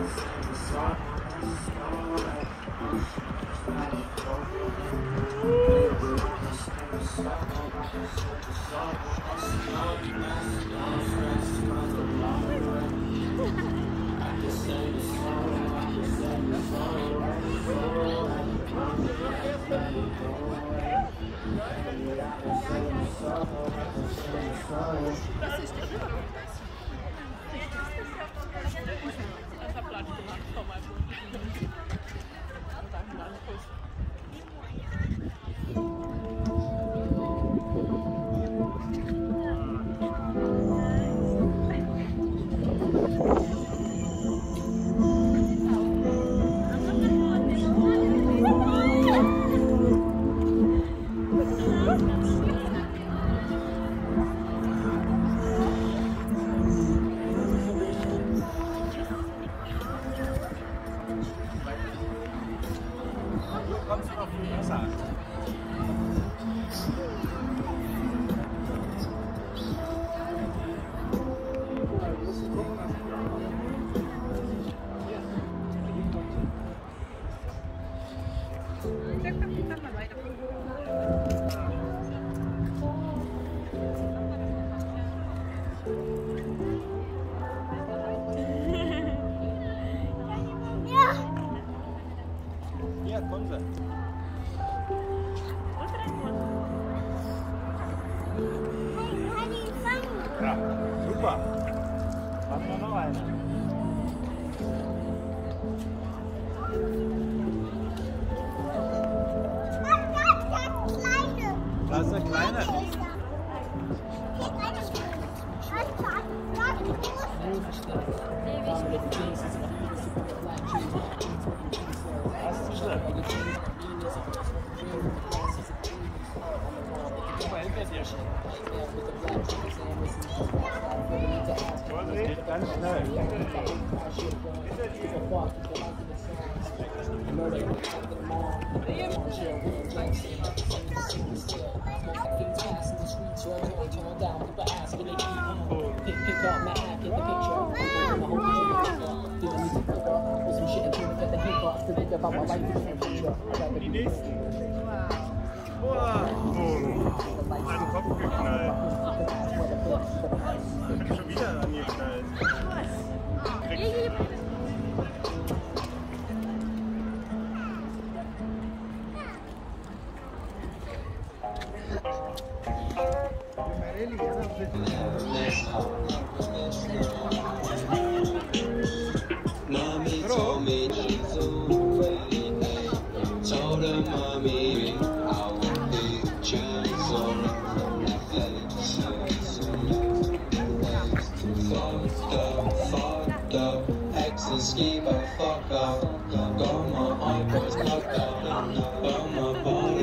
Kommst du Opa! Amanhã não vai, né? Plaza Kleiner. Schon. Vorsicht, Boah. Oh. An Kopf geknallt. Schon wieder angeknallt. Krieg. Mommy told me to away. Told her mommy fucked up. Exes give a fuck up. Got my eyeballs fucked up. Got my body.